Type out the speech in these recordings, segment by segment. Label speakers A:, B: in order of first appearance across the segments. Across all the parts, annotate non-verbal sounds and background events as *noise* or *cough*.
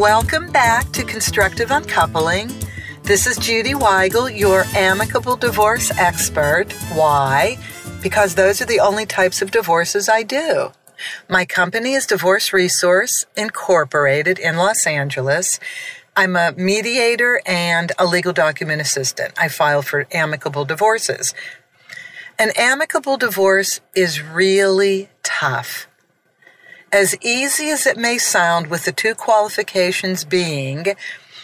A: Welcome back to Constructive Uncoupling. This is Judy Weigle, your amicable divorce expert. Why? Because those are the only types of divorces I do. My company is Divorce Resource Incorporated in Los Angeles. I'm a mediator and a legal document assistant. I file for amicable divorces. An amicable divorce is really tough. As easy as it may sound, with the two qualifications being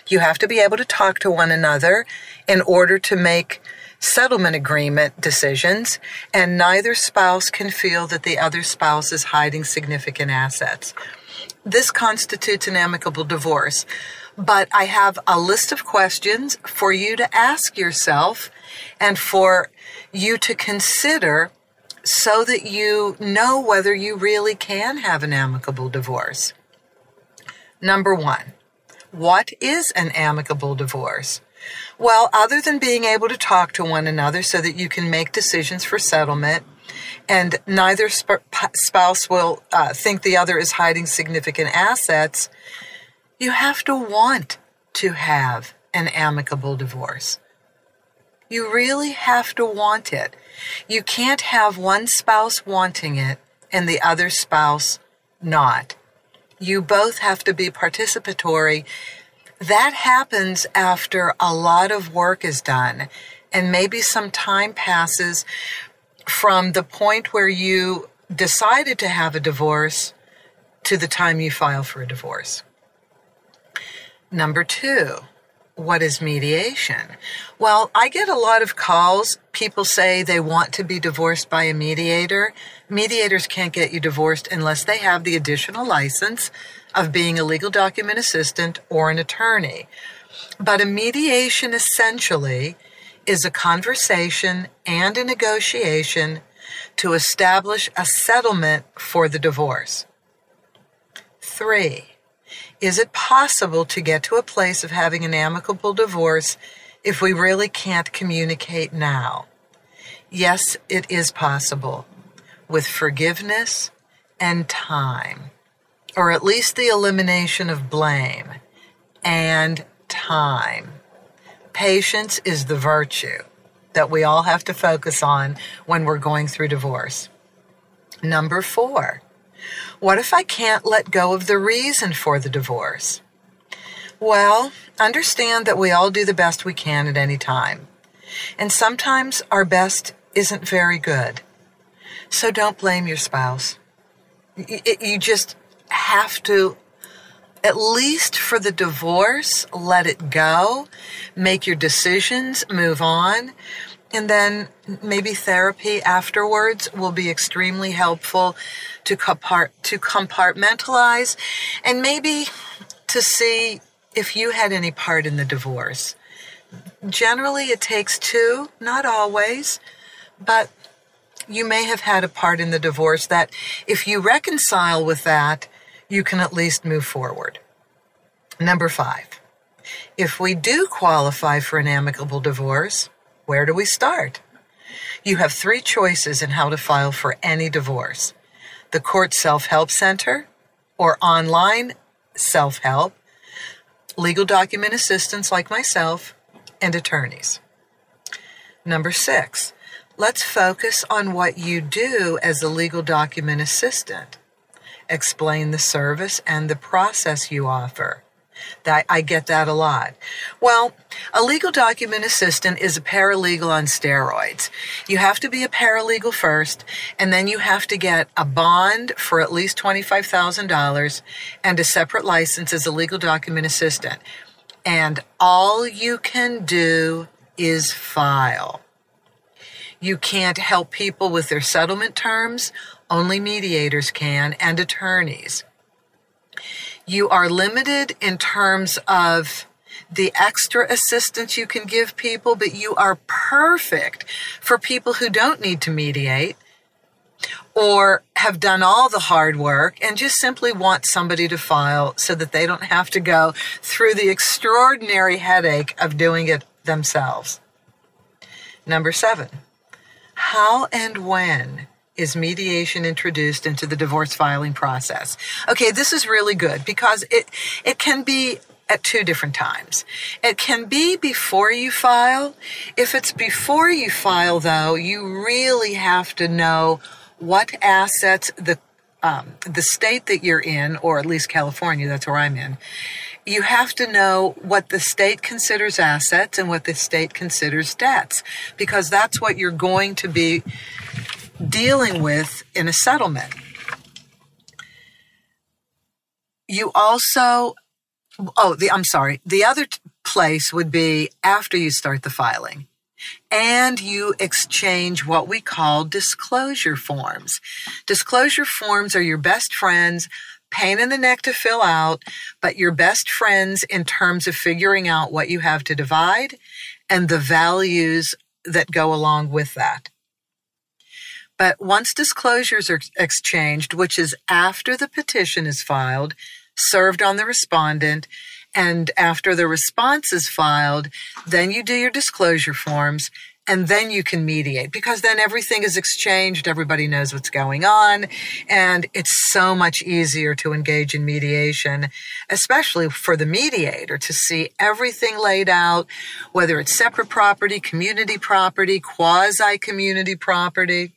A: you have to be able to talk to one another in order to make settlement agreement decisions, and neither spouse can feel that the other spouse is hiding significant assets. This constitutes an amicable divorce. But I have a list of questions for you to ask yourself and for you to consider so that you know whether you really can have an amicable divorce. Number one, what is an amicable divorce? Well, other than being able to talk to one another so that you can make decisions for settlement, and neither sp- spouse will uh, think the other is hiding significant assets, you have to want to have an amicable divorce. You really have to want it. You can't have one spouse wanting it and the other spouse not. You both have to be participatory. That happens after a lot of work is done and maybe some time passes from the point where you decided to have a divorce to the time you file for a divorce. Number two, what is mediation? Well, I get a lot of calls. People say they want to be divorced by a mediator. Mediators can't get you divorced unless they have the additional license of being a legal document assistant or an attorney. But a mediation essentially is a conversation and a negotiation to establish a settlement for the divorce. Three, is it possible to get to a place of having an amicable divorce if we really can't communicate now? Yes, it is possible with forgiveness and time, or at least the elimination of blame and time. Patience is the virtue that we all have to focus on when we're going through divorce. Number four, what if I can't let go of the reason for the divorce? Well, understand that we all do the best we can at any time. And sometimes our best isn't very good. So don't blame your spouse. You just have to at least for the divorce, let it go, make your decisions, move on. And then maybe therapy afterwards will be extremely helpful to, compart- to compartmentalize and maybe to see if you had any part in the divorce. Generally, it takes two, not always, but you may have had a part in the divorce that if you reconcile with that, you can at least move forward. Number five, if we do qualify for an amicable divorce, where do we start? You have three choices in how to file for any divorce the Court Self Help Center or online self help, legal document assistance like myself, and attorneys. Number six, let's focus on what you do as a legal document assistant explain the service and the process you offer. That I get that a lot. Well, a legal document assistant is a paralegal on steroids. You have to be a paralegal first, and then you have to get a bond for at least $25,000 and a separate license as a legal document assistant. And all you can do is file. You can't help people with their settlement terms only mediators can and attorneys. You are limited in terms of the extra assistance you can give people, but you are perfect for people who don't need to mediate or have done all the hard work and just simply want somebody to file so that they don't have to go through the extraordinary headache of doing it themselves. Number seven, how and when is mediation introduced into the divorce filing process? Okay, this is really good because it, it can be at two different times. It can be before you file. If it's before you file, though, you really have to know what assets the um, the state that you're in, or at least California, that's where I'm in. You have to know what the state considers assets and what the state considers debts, because that's what you're going to be dealing with in a settlement. You also Oh, the I'm sorry. The other place would be after you start the filing. And you exchange what we call disclosure forms. Disclosure forms are your best friends, pain in the neck to fill out, but your best friends in terms of figuring out what you have to divide and the values that go along with that. But once disclosures are exchanged, which is after the petition is filed, served on the respondent. And after the response is filed, then you do your disclosure forms and then you can mediate because then everything is exchanged. Everybody knows what's going on. And it's so much easier to engage in mediation, especially for the mediator to see everything laid out, whether it's separate property, community property, quasi community property,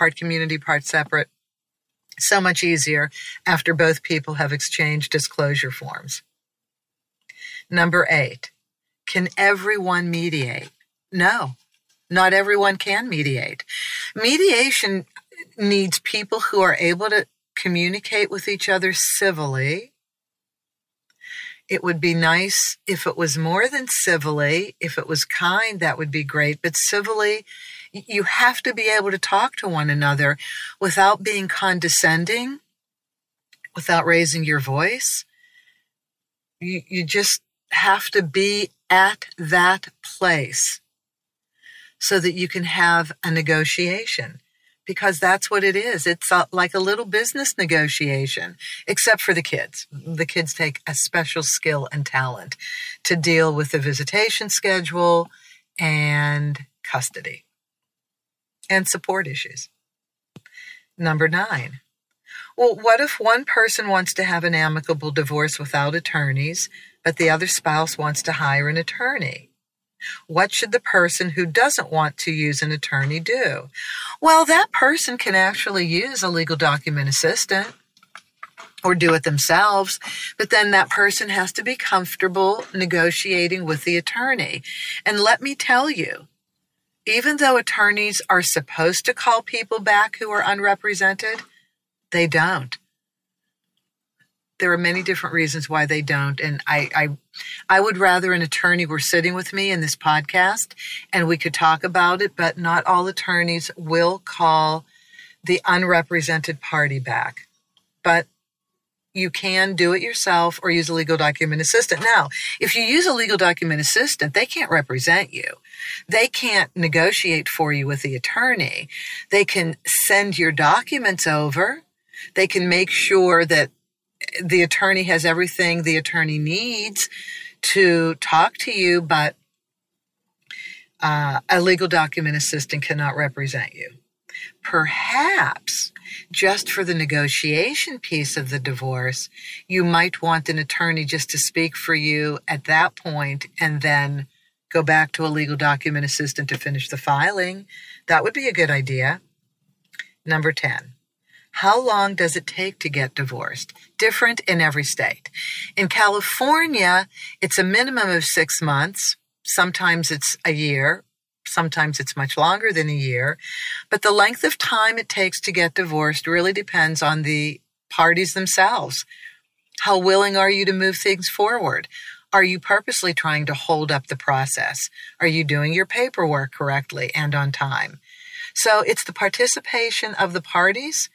A: part community, part separate so much easier after both people have exchanged disclosure forms. Number eight, can everyone mediate? No, not everyone can mediate. Mediation needs people who are able to communicate with each other civilly. It would be nice if it was more than civilly. If it was kind, that would be great. But civilly you have to be able to talk to one another without being condescending, without raising your voice. You, you just have to be at that place so that you can have a negotiation because that's what it is. It's like a little business negotiation, except for the kids. The kids take a special skill and talent to deal with the visitation schedule and custody and support issues. Number nine. Well, what if one person wants to have an amicable divorce without attorneys, but the other spouse wants to hire an attorney? What should the person who doesn't want to use an attorney do? Well, that person can actually use a legal document assistant or do it themselves, but then that person has to be comfortable negotiating with the attorney. And let me tell you, even though attorneys are supposed to call people back who are unrepresented, they don't. There are many different reasons why they don't. And I, I, I would rather an attorney were sitting with me in this podcast and we could talk about it, but not all attorneys will call the unrepresented party back. But you can do it yourself or use a legal document assistant. Now, if you use a legal document assistant, they can't represent you. They can't negotiate for you with the attorney. They can send your documents over. They can make sure that the attorney has everything the attorney needs to talk to you, but uh, a legal document assistant cannot represent you. Perhaps just for the negotiation piece of the divorce, you might want an attorney just to speak for you at that point and then go back to a legal document assistant to finish the filing. That would be a good idea. Number 10. How long does it take to get divorced? Different in every state. In California, it's a minimum of six months. Sometimes it's a year. Sometimes it's much longer than a year. But the length of time it takes to get divorced really depends on the parties themselves. How willing are you to move things forward? Are you purposely trying to hold up the process? Are you doing your paperwork correctly and on time? So it's the participation of the parties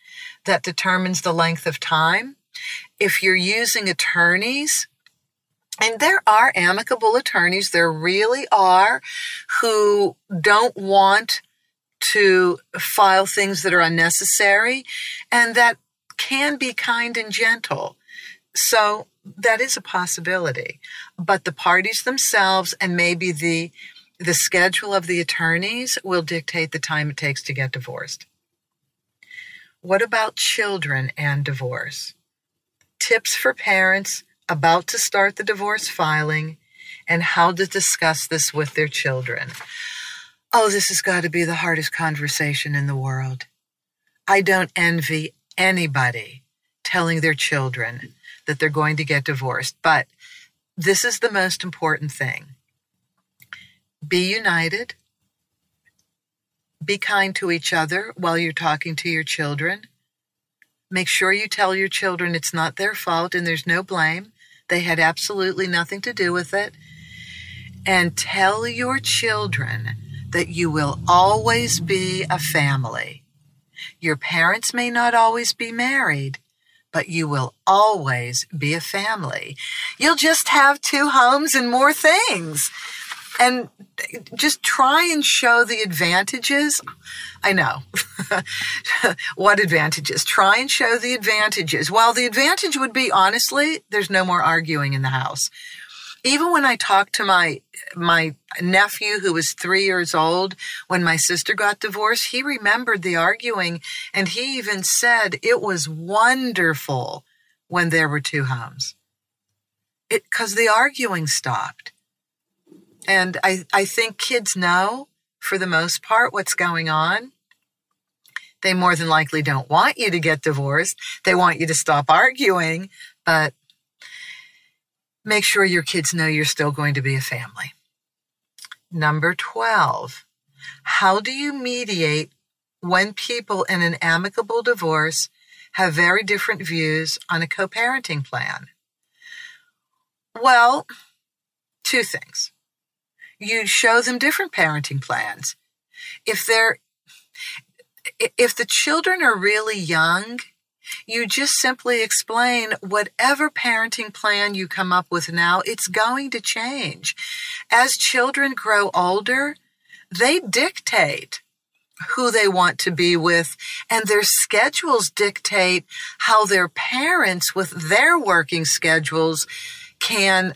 A: that determines the length of time. If you're using attorneys, and there are amicable attorneys, there really are, who don't want to file things that are unnecessary and that can be kind and gentle. So that is a possibility. But the parties themselves and maybe the the schedule of the attorneys will dictate the time it takes to get divorced. What about children and divorce? Tips for parents about to start the divorce filing and how to discuss this with their children. Oh, this has got to be the hardest conversation in the world. I don't envy anybody telling their children that they're going to get divorced, but this is the most important thing. Be united. Be kind to each other while you're talking to your children. Make sure you tell your children it's not their fault and there's no blame. They had absolutely nothing to do with it. And tell your children that you will always be a family. Your parents may not always be married, but you will always be a family. You'll just have two homes and more things. And just try and show the advantages. I know. *laughs* what advantages? Try and show the advantages. Well, the advantage would be honestly, there's no more arguing in the house. Even when I talked to my my nephew who was 3 years old when my sister got divorced, he remembered the arguing and he even said it was wonderful when there were two homes. It cuz the arguing stopped. And I I think kids know for the most part what's going on. They more than likely don't want you to get divorced. They want you to stop arguing, but make sure your kids know you're still going to be a family. Number 12, how do you mediate when people in an amicable divorce have very different views on a co parenting plan? Well, two things. You show them different parenting plans. If they're if the children are really young, you just simply explain whatever parenting plan you come up with now, it's going to change. As children grow older, they dictate who they want to be with, and their schedules dictate how their parents, with their working schedules, can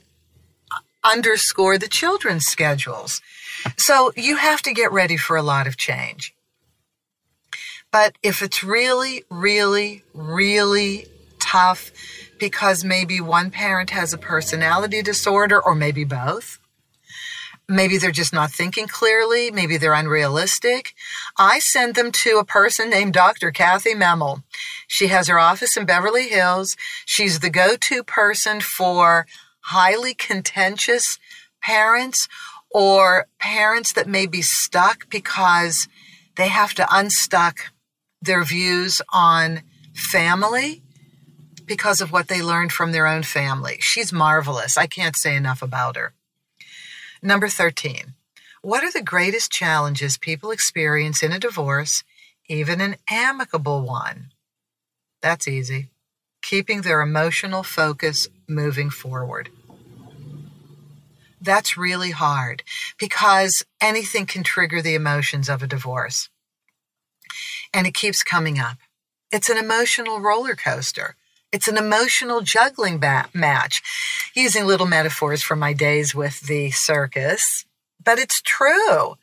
A: underscore the children's schedules. So you have to get ready for a lot of change. But if it's really, really, really tough because maybe one parent has a personality disorder or maybe both, maybe they're just not thinking clearly, maybe they're unrealistic, I send them to a person named Dr. Kathy Memel. She has her office in Beverly Hills. She's the go to person for highly contentious parents or parents that may be stuck because they have to unstuck their views on family because of what they learned from their own family. She's marvelous. I can't say enough about her. Number 13. What are the greatest challenges people experience in a divorce, even an amicable one? That's easy. Keeping their emotional focus moving forward. That's really hard because anything can trigger the emotions of a divorce and it keeps coming up. It's an emotional roller coaster. It's an emotional juggling ba- match, using little metaphors from my days with the circus, but it's true.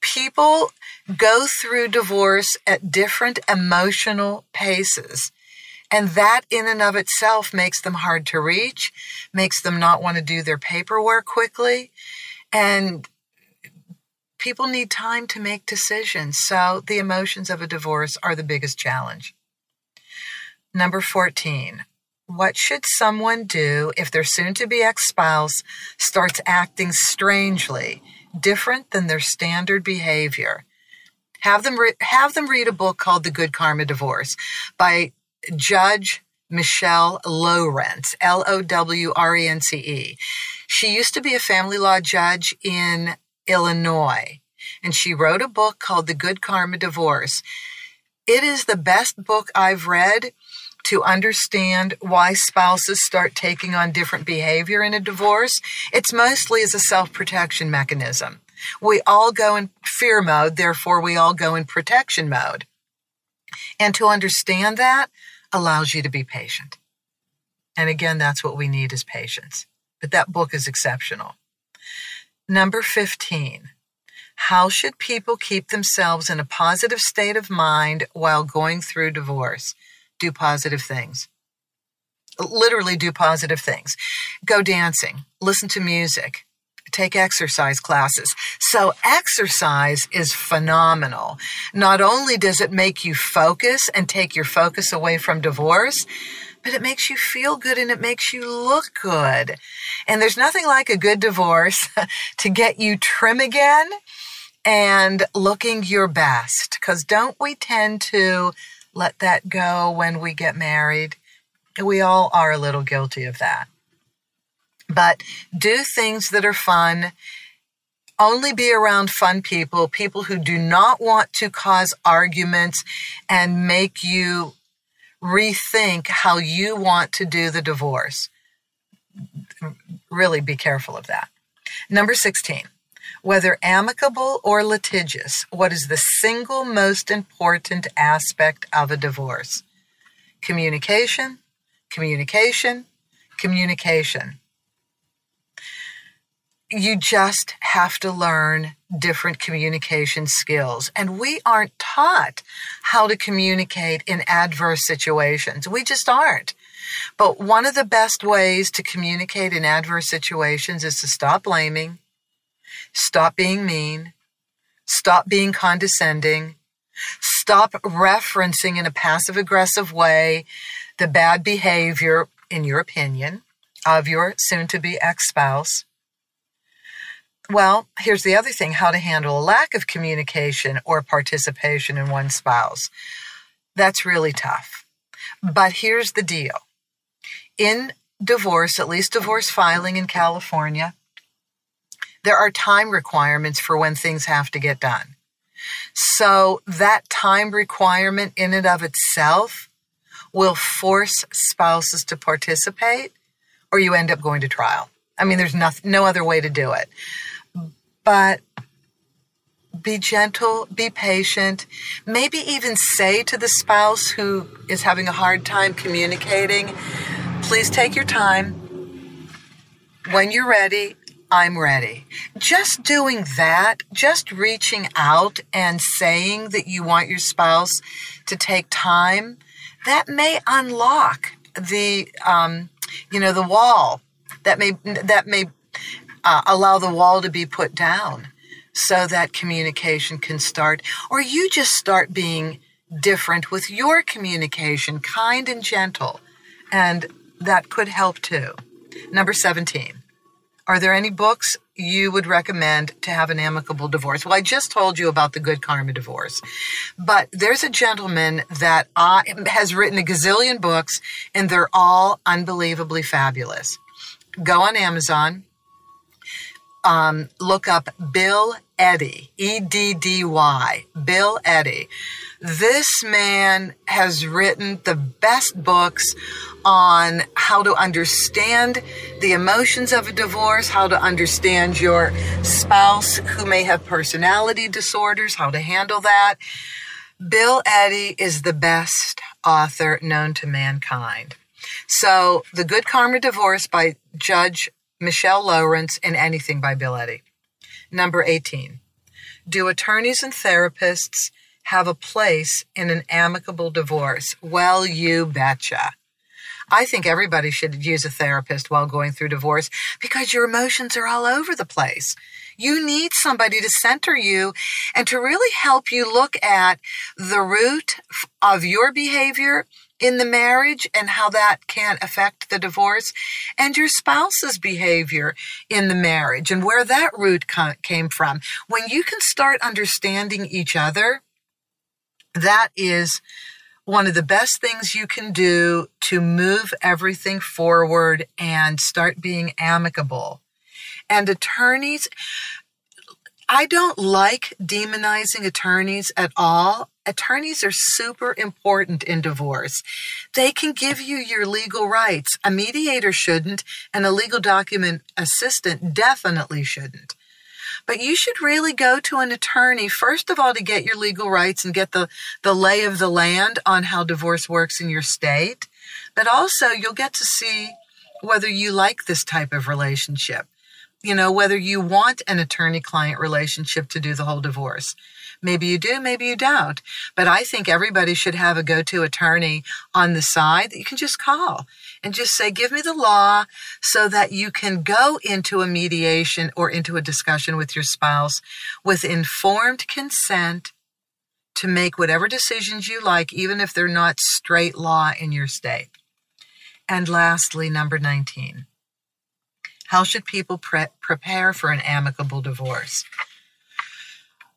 A: People go through divorce at different emotional paces. And that in and of itself makes them hard to reach, makes them not want to do their paperwork quickly. And people need time to make decisions. So the emotions of a divorce are the biggest challenge. Number 14. What should someone do if their soon to be ex spouse starts acting strangely, different than their standard behavior? Have them, re- have them read a book called The Good Karma Divorce by Judge Michelle Lowrence, L O W R E N C E. She used to be a family law judge in Illinois. And she wrote a book called The Good Karma Divorce. It is the best book I've read to understand why spouses start taking on different behavior in a divorce. It's mostly as a self protection mechanism. We all go in fear mode, therefore, we all go in protection mode. And to understand that allows you to be patient. And again, that's what we need is patience. But that book is exceptional. Number 15. How should people keep themselves in a positive state of mind while going through divorce? Do positive things. Literally do positive things. Go dancing, listen to music, take exercise classes. So exercise is phenomenal. Not only does it make you focus and take your focus away from divorce, but it makes you feel good and it makes you look good. And there's nothing like a good divorce *laughs* to get you trim again and looking your best. Because don't we tend to let that go when we get married? We all are a little guilty of that. But do things that are fun. Only be around fun people, people who do not want to cause arguments and make you rethink how you want to do the divorce. Really be careful of that. Number 16, whether amicable or litigious, what is the single most important aspect of a divorce? Communication, communication, communication you just have to learn different communication skills. And we aren't taught how to communicate in adverse situations. We just aren't. But one of the best ways to communicate in adverse situations is to stop blaming, stop being mean, stop being condescending, stop referencing in a passive aggressive way the bad behavior, in your opinion, of your soon to be ex spouse well, here's the other thing how to handle a lack of communication or participation in one spouse. That's really tough. But here's the deal in divorce, at least divorce filing in California, there are time requirements for when things have to get done. So that time requirement in and of itself will force spouses to participate or you end up going to trial. I mean, there's no, no other way to do it but be gentle, be patient, maybe even say to the spouse who is having a hard time communicating, please take your time. When you're ready, I'm ready. Just doing that, just reaching out and saying that you want your spouse to take time, that may unlock the, um, you know, the wall. That may that may uh, allow the wall to be put down so that communication can start. Or you just start being different with your communication, kind and gentle. And that could help too. Number 17. Are there any books you would recommend to have an amicable divorce? Well, I just told you about the Good Karma divorce, but there's a gentleman that uh, has written a gazillion books, and they're all unbelievably fabulous. Go on Amazon, um, look up Bill Eddy, E D D Y, Bill Eddy. This man has written the best books on how to understand the emotions of a divorce, how to understand your spouse who may have personality disorders, how to handle that. Bill Eddy is the best author known to mankind. So, The Good Karma Divorce by Judge Michelle Lowrence, and Anything by Bill Eddy. Number 18. Do attorneys and therapists have a place in an amicable divorce? Well, you betcha. I think everybody should use a therapist while going through divorce because your emotions are all over the place. You need somebody to center you and to really help you look at the root of your behavior in the marriage and how that can affect the divorce and your spouse's behavior in the marriage and where that root came from. When you can start understanding each other, that is one of the best things you can do to move everything forward and start being amicable. And attorneys, I don't like demonizing attorneys at all. Attorneys are super important in divorce. They can give you your legal rights. A mediator shouldn't, and a legal document assistant definitely shouldn't. But you should really go to an attorney, first of all, to get your legal rights and get the, the lay of the land on how divorce works in your state. But also, you'll get to see whether you like this type of relationship you know, whether you want an attorney client relationship to do the whole divorce. Maybe you do, maybe you don't. But I think everybody should have a go to attorney on the side that you can just call and just say, Give me the law so that you can go into a mediation or into a discussion with your spouse with informed consent to make whatever decisions you like, even if they're not straight law in your state. And lastly, number 19. How should people pre- prepare for an amicable divorce?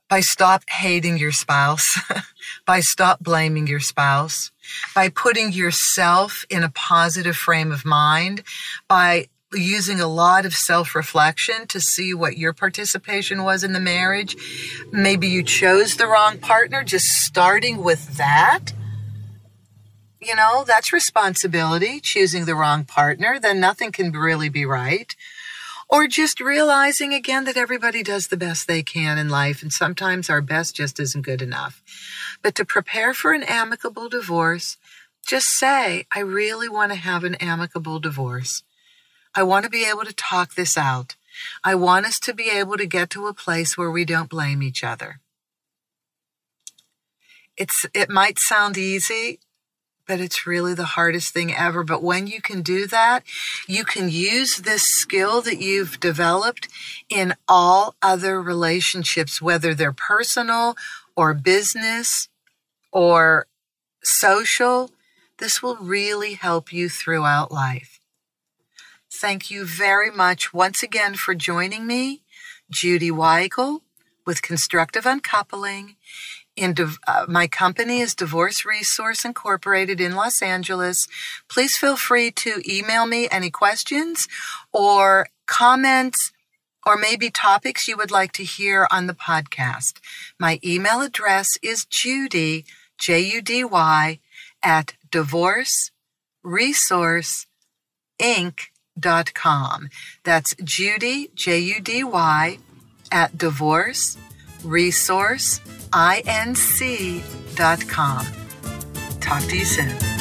A: By stop hating your spouse, *laughs* by stop blaming your spouse, by putting yourself in a positive frame of mind, by using a lot of self reflection to see what your participation was in the marriage. Maybe you chose the wrong partner, just starting with that. You know, that's responsibility, choosing the wrong partner, then nothing can really be right. Or just realizing again that everybody does the best they can in life, and sometimes our best just isn't good enough. But to prepare for an amicable divorce, just say, I really want to have an amicable divorce. I want to be able to talk this out. I want us to be able to get to a place where we don't blame each other. It's, it might sound easy, but it's really the hardest thing ever. But when you can do that, you can use this skill that you've developed in all other relationships, whether they're personal or business or social. This will really help you throughout life. Thank you very much once again for joining me, Judy Weigle with Constructive Uncoupling. In uh, my company is Divorce Resource Incorporated in Los Angeles. Please feel free to email me any questions or comments or maybe topics you would like to hear on the podcast. My email address is Judy, J U D Y, at Divorce Resource com. That's Judy, J U D Y, at divorce resource inc.com. Talk to you soon.